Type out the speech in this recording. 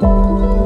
Música